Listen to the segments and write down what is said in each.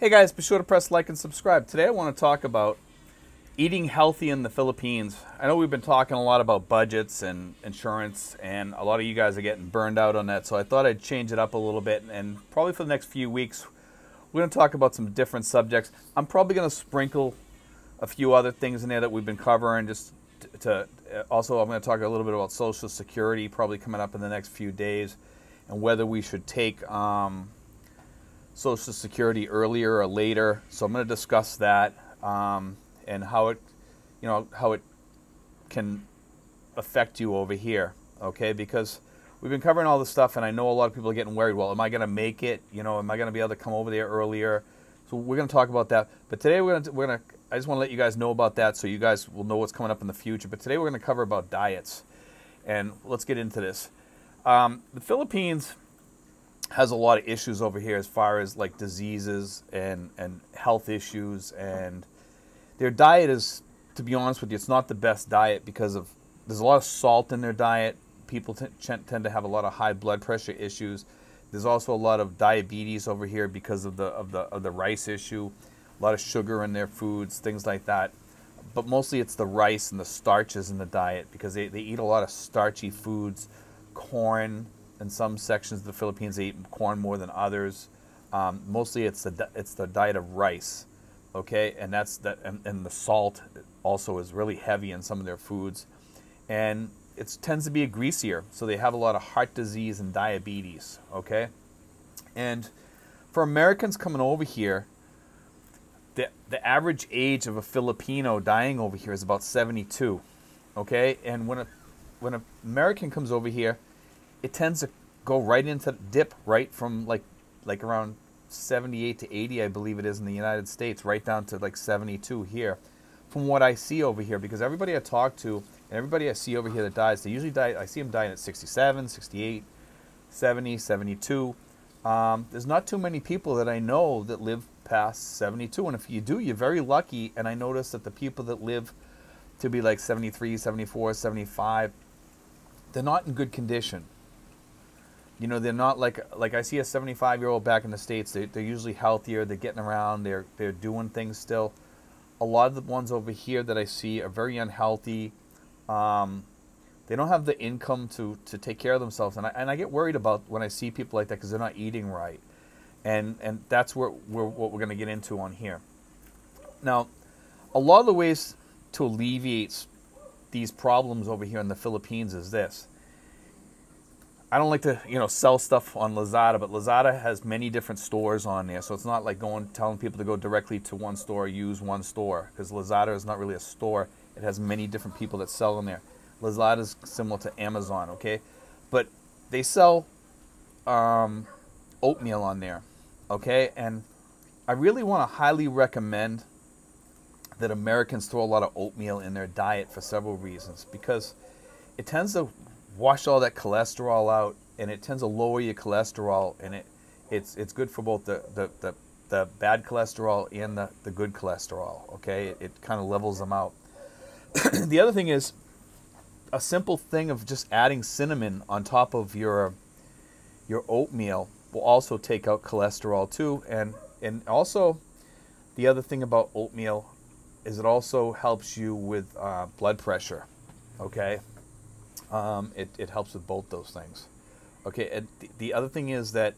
Hey guys, be sure to press like and subscribe. Today I want to talk about eating healthy in the Philippines. I know we've been talking a lot about budgets and insurance, and a lot of you guys are getting burned out on that, so I thought I'd change it up a little bit. And probably for the next few weeks, we're going to talk about some different subjects. I'm probably going to sprinkle a few other things in there that we've been covering just to, to also I'm going to talk a little bit about social security probably coming up in the next few days and whether we should take um, Social Security earlier or later. So I'm going to discuss that um, and how it, you know, how it can affect you over here. Okay, because we've been covering all this stuff, and I know a lot of people are getting worried. Well, am I going to make it? You know, am I going to be able to come over there earlier? So we're going to talk about that. But today we're going to we're going to I just want to let you guys know about that so you guys will know what's coming up in the future. But today we're going to cover about diets, and let's get into this. Um, the Philippines has a lot of issues over here as far as like diseases and, and health issues and their diet is to be honest with you it's not the best diet because of there's a lot of salt in their diet. People t- tend to have a lot of high blood pressure issues. There's also a lot of diabetes over here because of the of the of the rice issue a lot of sugar in their foods things like that. But mostly it's the rice and the starches in the diet because they, they eat a lot of starchy foods corn in some sections of the Philippines they eat corn more than others. Um, mostly it's the it's the diet of rice, okay, and that's that and, and, the salt also is really heavy in some of their foods, and it tends to be a greasier, so they have a lot of heart disease and diabetes, okay, and for Americans coming over here, the the average age of a Filipino dying over here is about 72, okay, and when a when an American comes over here it tends to go right into dip right from like like around 78 to 80 I believe it is in the United States right down to like 72 here. From what I see over here because everybody I talk to and everybody I see over here that dies they usually die I see them dying at 67 68 70 72 um, there's not too many people that I know that live past 72 and if you do you're very lucky and I notice that the people that live to be like 73 74 75 they're not in good condition you know they're not like like I see a 75 year old back in the states. They, they're usually healthier. They're getting around. They're they're doing things still. A lot of the ones over here that I see are very unhealthy. Um, they don't have the income to to take care of themselves, and I and I get worried about when I see people like that because they're not eating right, and and that's where, where what we're going to get into on here. Now, a lot of the ways to alleviate these problems over here in the Philippines is this I don't like to, you know, sell stuff on Lazada, but Lazada has many different stores on there, so it's not like going telling people to go directly to one store, use one store, because Lazada is not really a store. It has many different people that sell in there. Lazada is similar to Amazon, okay, but they sell um, oatmeal on there, okay, and I really want to highly recommend that Americans throw a lot of oatmeal in their diet for several reasons, because it tends to wash all that cholesterol out, and it tends to lower your cholesterol, and it it's it's good for both the the, the, the bad cholesterol and the, the good cholesterol. Okay, it, it kind of levels them out. the other thing is a simple thing of just adding cinnamon on top of your your oatmeal will also take out cholesterol too, and and also the other thing about oatmeal is it also helps you with uh, blood pressure. Okay, um, it, it helps with both those things. Okay, and the, the other thing is that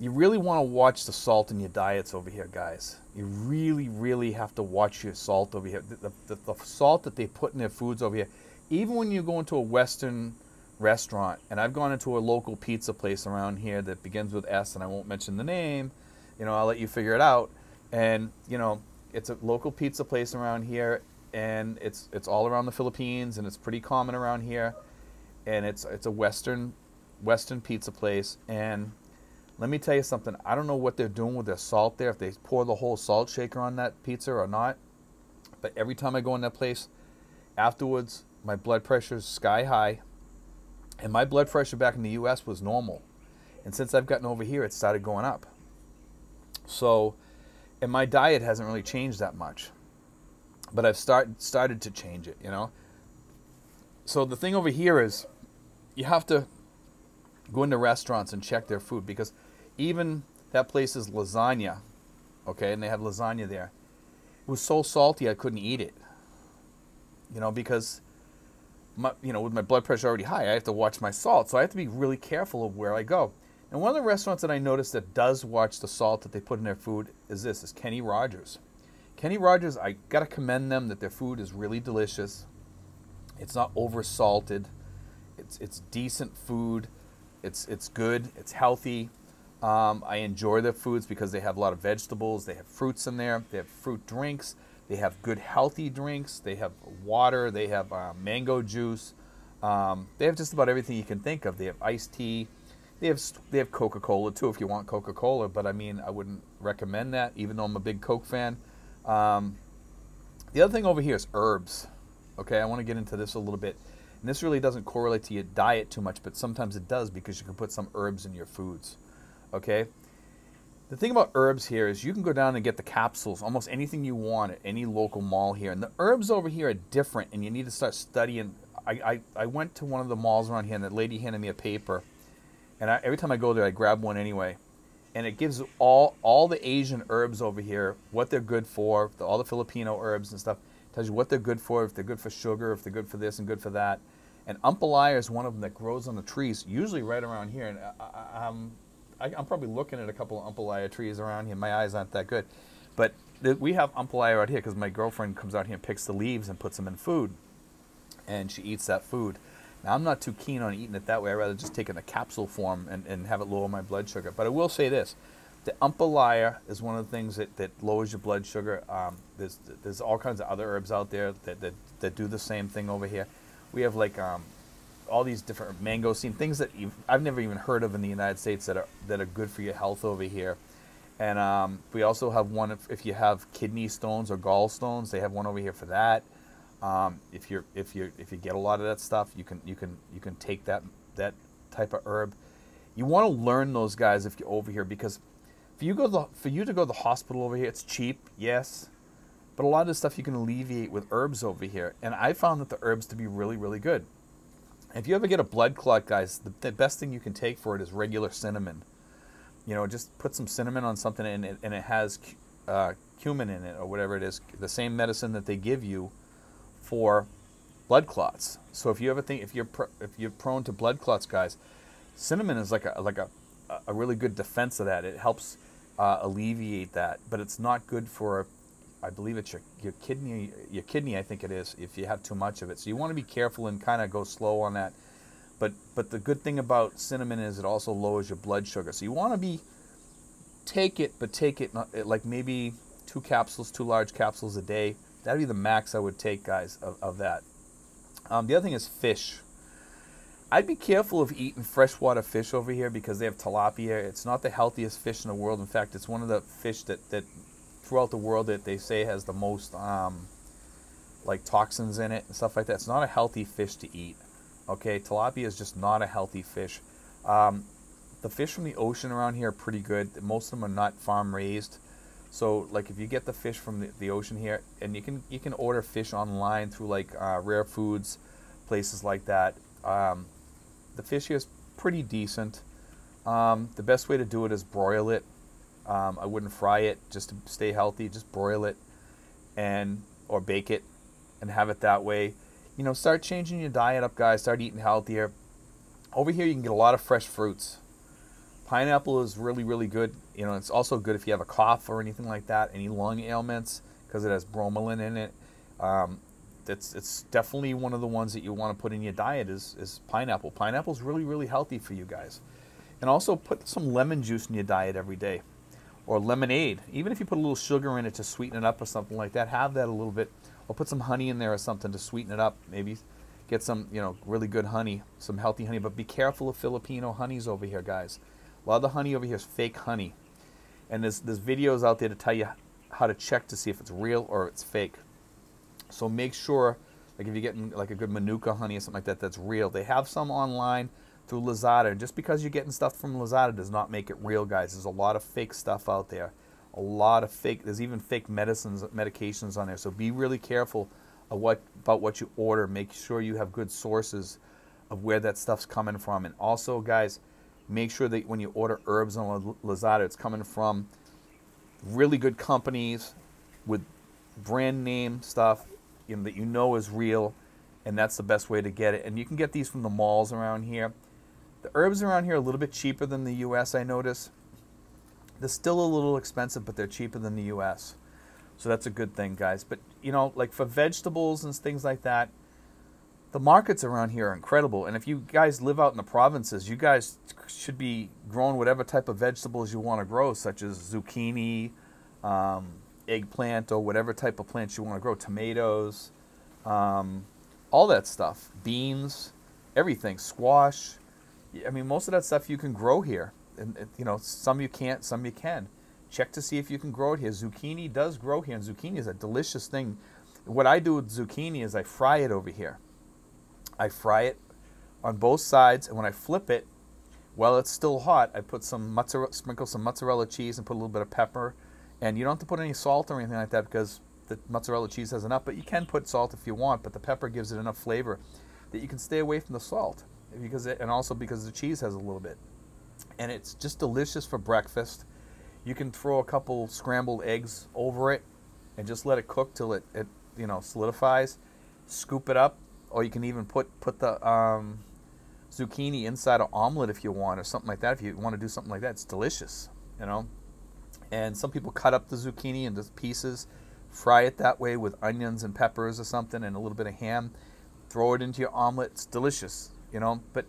you really want to watch the salt in your diets over here, guys. You really, really have to watch your salt over here. The, the, the, salt that they put in their foods over here, even when you go into a Western restaurant, and I've gone into a local pizza place around here that begins with S, and I won't mention the name, you know, I'll let you figure it out. And, you know, it's a local pizza place around here, and it's it's all around the Philippines, and it's pretty common around here. And it's it's a Western Western pizza place, and let me tell you something. I don't know what they're doing with their salt there. If they pour the whole salt shaker on that pizza or not, but every time I go in that place, afterwards my blood pressure is sky high, and my blood pressure back in the U.S. was normal, and since I've gotten over here, it started going up. So, and my diet hasn't really changed that much but I've start, started to change it, you know. So the thing over here is you have to go into restaurants and check their food because even that place is lasagna, okay, and they have lasagna there. It was so salty I couldn't eat it. You know, because my, you know, with my blood pressure already high, I have to watch my salt. So I have to be really careful of where I go. And one of the restaurants that I noticed that does watch the salt that they put in their food is this, is Kenny Rogers. Kenny Rogers, I gotta commend them that their food is really delicious. It's not over salted. It's it's decent food. It's it's good. It's healthy. Um, I enjoy their foods because they have a lot of vegetables. They have fruits in there. They have fruit drinks. They have good healthy drinks. They have water. They have uh, mango juice. Um, they have just about everything you can think of. They have iced tea. They have they have Coca Cola too if you want Coca Cola. But I mean, I wouldn't recommend that, even though I'm a big Coke fan. Um, the other thing over here is herbs. Okay, I want to get into this a little bit. And this really doesn't correlate to your diet too much, but sometimes it does because you can put some herbs in your foods. Okay? The thing about herbs here is you can go down and get the capsules, almost anything you want at any local mall here. And the herbs over here are different, and you need to start studying. I, I, I went to one of the malls around here, and the lady handed me a paper. And I, every time I go there, I grab one anyway. And it gives all, all the Asian herbs over here, what they're good for, all the Filipino herbs and stuff. tells you what they're good for, if they're good for sugar, if they're good for this and good for that. And ampalaya is one of them that grows on the trees, usually right around here. And I, I, I'm I, am probably looking at a couple of ampalaya trees around here. My eyes aren't that good, but we have ampalaya out here because my girlfriend comes out here and picks the leaves and puts them in food, and she eats that food. Now I'm not too keen on eating it that way. I'd rather just take it in a capsule form and, and have it lower my blood sugar. But I will say this: the ampalaya is one of the things that, that lowers your blood sugar. Um, there's there's all kinds of other herbs out there that, that, that do the same thing over here. We have like um, all these different mangosteen things that I've never even heard of in the United States that are that are good for your health over here. And um, we also have one if, if, you have kidney stones or gallstones, they have one over here for that. Um, if you're if you if you get a lot of that stuff, you can you can you can take that that type of herb. You want to learn those guys if you're over here because for you go the, for you to go to the hospital over here, it's cheap, yes, but a lot of the stuff you can alleviate with herbs over here. And I found that the herbs to be really really good. If you ever get a blood clot, guys, the, the, best thing you can take for it is regular cinnamon. You know, just put some cinnamon on something and it, and it has uh, cumin in it or whatever it is, the same medicine that they give you for blood clots. So if you ever think if you're if you're prone to blood clots, guys, cinnamon is like a like a a really good defense of that. It helps uh, alleviate that, but it's not good for I believe it's your, your kidney, your kidney, I think it is, if you have too much of it. So you want to be careful and kind of go slow on that. But but the good thing about cinnamon is it also lowers your blood sugar. So you want to be take it, but take it like maybe two capsules, two large capsules a day. That'd be the max I would take, guys, of, of that. Um, the other thing is fish. I'd be careful of eating freshwater fish over here because they have tilapia. It's not the healthiest fish in the world. In fact, it's one of the fish that, that throughout the world that they say has the most um, like toxins in it and stuff like that. It's not a healthy fish to eat. Okay, tilapia is just not a healthy fish. Um, the fish from the ocean around here are pretty good. Most of them are not farm raised. So like if you get the fish from the, the ocean here, and you can you can order fish online through like uh, Rare Foods, places like that. Um, the fish here is pretty decent. Um, the best way to do it is broil it. Um, I wouldn't fry it just to stay healthy. Just broil it and or bake it and have it that way. You know, start changing your diet up, guys. Start eating healthier. Over here, you can get a lot of fresh fruits. Pineapple is really, really good. You know, it's also good if you have a cough or anything like that, any lung ailments, because it has bromelain in it. Um, it's it's definitely one of the ones that you want to put in your diet is is pineapple. Pineapple is really, really healthy for you guys. And also put some lemon juice in your diet every day or lemonade. Even if you put a little sugar in it to sweeten it up or something like that, have that a little bit, or put some honey in there or something to sweeten it up. Maybe get some, you know, really good honey, some healthy honey. But be careful of Filipino honeys over here, guys. A lot of the honey over here is fake honey, and there's there's videos out there to tell you how to check to see if it's real or it's fake. So make sure, like if you're getting like a good Manuka honey or something like that, that's real. They have some online through Lazada. And just because you're getting stuff from Lazada does not make it real, guys. There's a lot of fake stuff out there. A lot of fake. There's even fake medicines, medications on there. So be really careful what about what you order. Make sure you have good sources of where that stuff's coming from. And also, guys, make sure that when you order herbs on Lazada, it's coming from really good companies with brand name stuff you know, that you know is real, and that's the best way to get it. And you can get these from the malls around here. The herbs around here are a little bit cheaper than the U.S. I notice. They're still a little expensive, but they're cheaper than the U.S. So that's a good thing, guys. But you know, like for vegetables and things like that, the markets around here are incredible. And if you guys live out in the provinces, you guys should be growing whatever type of vegetables you want to grow, such as zucchini, um, eggplant, or whatever type of plants you want to grow, tomatoes, um, all that stuff, beans, everything, squash. I mean, most of that stuff you can grow here. And, you know, some you can't, some you can. Check to see if you can grow it here. Zucchini does grow here, and zucchini is a delicious thing. What I do with zucchini is I fry it over here. I fry it on both sides, and when I flip it, while it's still hot, I put some mozzarella, sprinkle some mozzarella cheese, and put a little bit of pepper. And you don't have to put any salt or anything like that because the mozzarella cheese has enough. But you can put salt if you want, but the pepper gives it enough flavor that you can stay away from the salt because it, and also because the cheese has a little bit. And it's just delicious for breakfast. You can throw a couple scrambled eggs over it and just let it cook till it, it you know solidifies. Scoop it up, or you can even put put the um, zucchini inside an omelet if you want, or something like that. If you want to do something like that, it's delicious, you know. And some people cut up the zucchini into pieces, fry it that way with onions and peppers or something, and a little bit of ham. Throw it into your omelet. It's delicious, you know. But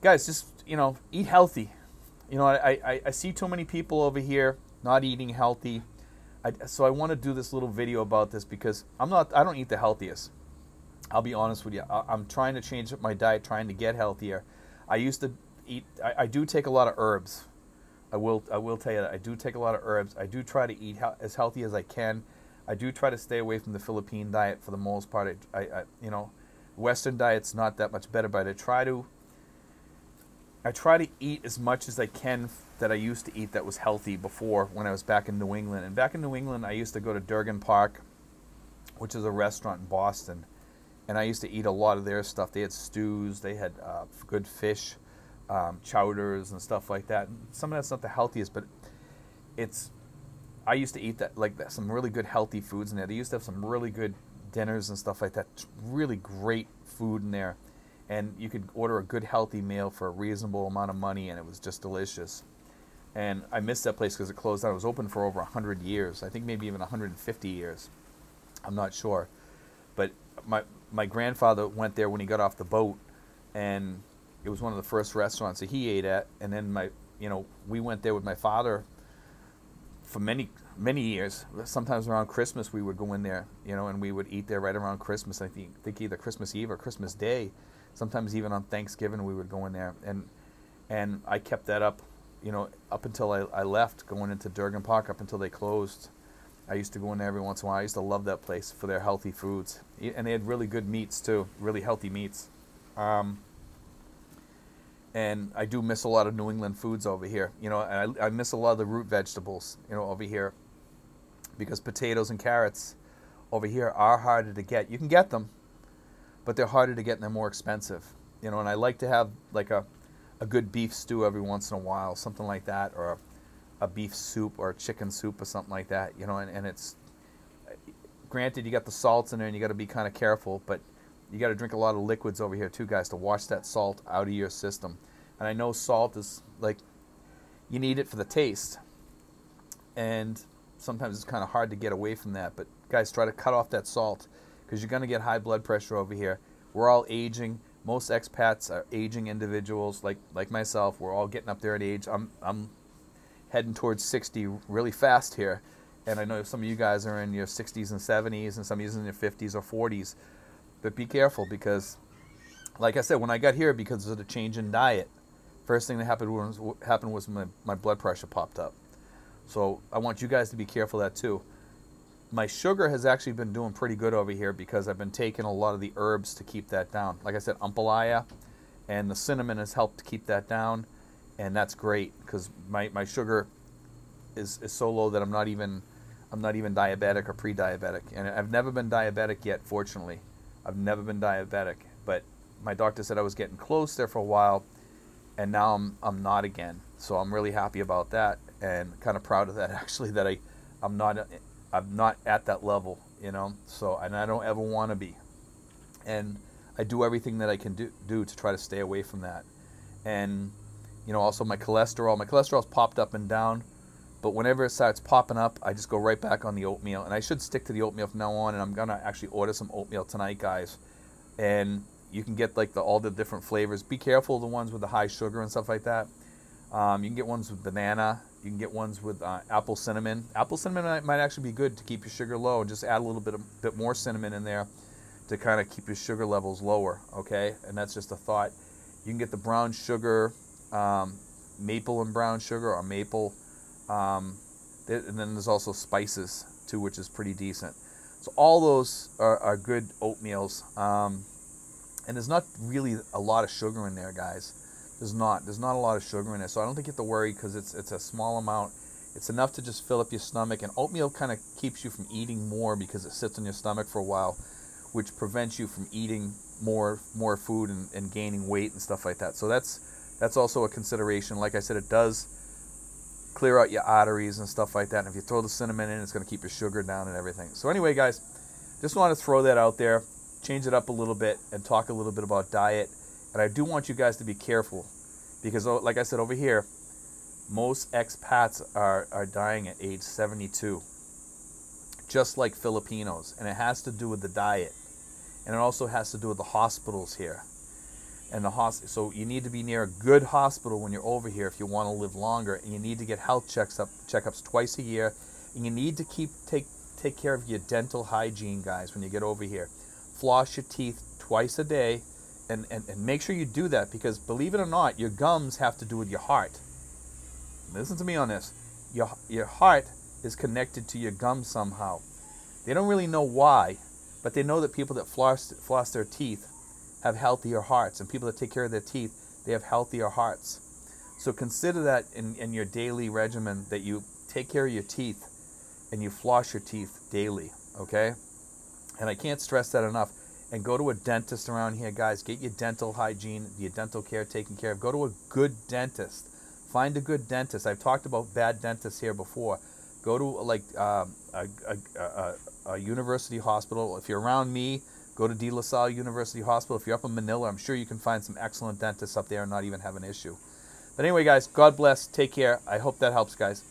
guys, just you know, eat healthy. You know, I, I, I see too many people over here not eating healthy. I, so I want to do this little video about this because I'm not I don't eat the healthiest. I'll be honest with you. I, am trying to change my diet, trying to get healthier. I used to eat. I, I, do take a lot of herbs. I will. I will tell you that I do take a lot of herbs. I do try to eat he- as healthy as I can. I do try to stay away from the Philippine diet for the most part. I, I, you know, Western diet's not that much better, but I try to. I try to eat as much as I can that I used to eat that was healthy before when I was back in New England. And back in New England, I used to go to Durgin-Park, which is a restaurant in Boston, and I used to eat a lot of their stuff. They had stews, they had uh, good fish, um, chowders, and stuff like that. Some of that's not the healthiest, but it's. I used to eat that like that, some really good healthy foods in there. They used to have some really good dinners and stuff like that. Really great food in there, and you could order a good healthy meal for a reasonable amount of money, and it was just delicious. And I missed that place because it closed down. It was open for over 100 years. I think maybe even 150 years. I'm not sure. But my my grandfather went there when he got off the boat, and it was one of the first restaurants that he ate at. And then my, you know, we went there with my father for many many years. Sometimes around Christmas we would go in there, you know, and we would eat there right around Christmas. I think, think either Christmas Eve or Christmas Day. Sometimes even on Thanksgiving we would go in there, and and I kept that up, you know, up until I, I left, going into Durgin-Park, up until they closed. I used to go in there every once in a while. I used to love that place for their healthy foods, and they had really good meats too, really healthy meats. Um, and I do miss a lot of New England foods over here. You know, I, I miss a lot of the root vegetables. You know, over here, because potatoes and carrots over here are harder to get. You can get them, but they're harder to get and they're more expensive. You know, and I like to have like a a good beef stew every once in a while, something like that, or a beef soup or a chicken soup or something like that, you know, and, and it's granted you got the salts in there and you got to be kind of careful, but you got to drink a lot of liquids over here too, guys, to wash that salt out of your system. And I know salt is like you need it for the taste, and sometimes it's kind of hard to get away from that. But guys, try to cut off that salt because you're going to get high blood pressure over here. We're all aging. Most expats are aging individuals, like like myself. We're all getting up there in age. I'm I'm heading towards 60 really fast here. And I know some of you guys are in your 60s and 70s, and some of you in your 50s or 40s. But be careful because, like I said, when I got here, because of the change in diet, first thing that happened was, happened was my, my blood pressure popped up. So I want you guys to be careful that too. My sugar has actually been doing pretty good over here because I've been taking a lot of the herbs to keep that down. Like I said, ampalaya and the cinnamon has helped to keep that down and that's great because my, my sugar is, is so low that I'm not even I'm not even diabetic or pre-diabetic, and I've never been diabetic yet. Fortunately, I've never been diabetic, but my doctor said I was getting close there for a while, and now I'm I'm not again. So I'm really happy about that. and kind of proud of that actually that I I'm not I'm not at that level, you know. So and I don't ever want to be, and I do everything that I can do do to try to stay away from that, and you know also my cholesterol my cholesterol's popped up and down but whenever it starts popping up, I just go right back on the oatmeal. And I should stick to the oatmeal from now on. And I'm to actually order some oatmeal tonight, guys. And you can get like the all the different flavors. Be careful the ones with the high sugar and stuff like that. Um, you can get ones with banana. You can get ones with uh, apple cinnamon. Apple cinnamon might, might, actually be good to keep your sugar low. Just add a little bit, of, bit more cinnamon in there to kind of keep your sugar levels lower. Okay, and that's just a thought. You can get the brown sugar, um, maple and brown sugar, or maple um, and then there's also spices too, which is pretty decent. So all those are, are good oatmeals. Um, and there's not really a lot of sugar in there, guys. There's not. There's not a lot of sugar in it, so I don't think you have to worry because it's it's a small amount. It's enough to just fill up your stomach, and oatmeal kind of keeps you from eating more because it sits in your stomach for a while, which prevents you from eating more more food and, and gaining weight and stuff like that. So that's that's also a consideration. Like I said, it does clear out your arteries and stuff like that. And if you throw the cinnamon in, it's going to keep your sugar down and everything. So anyway, guys, just want to throw that out there, change it up a little bit, and talk a little bit about diet. And I do want you guys to be careful because, oh, like I said over here, most expats are, are dying at age 72, just like Filipinos. And it has to do with the diet. And it also has to do with the hospitals here and the hospital. So you need to be near a good hospital when you're over here if you want to live longer, and you need to get health checks up checkups twice a year, and you need to keep take take care of your dental hygiene, guys, when you get over here. Floss your teeth twice a day, and, and, and make sure you do that because believe it or not, your gums have to do with your heart. Listen to me on this. Your your heart is connected to your gums somehow. They don't really know why, but they know that people that floss floss their teeth have healthier hearts, and people that take care of their teeth, they have healthier hearts. So consider that in, in your daily regimen that you take care of your teeth and you floss your teeth daily, okay? And I can't stress that enough. And go to a dentist around here, guys. Get your dental hygiene, your dental care taken care of. Go to a good dentist. Find a good dentist. I've talked about bad dentists here before. Go to like uh, a, a, a, a university hospital. If you're around me, Go to De La Salle University Hospital. If you're up in Manila, I'm sure you can find some excellent dentists up there and not even have an issue. But anyway, guys, God bless. Take care. I hope that helps, guys.